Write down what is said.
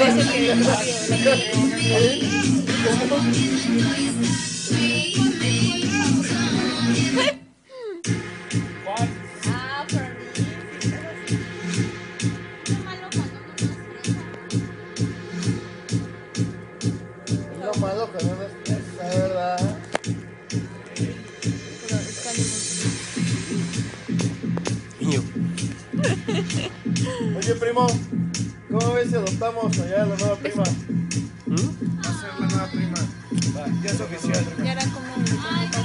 Vez de que lo malo que no Niño. Oye, primo, ¿cómo ves si adoptamos allá a la nueva prima? ¿Mm? Va a ser la nueva prima. Va, ya es oficial. ya era como.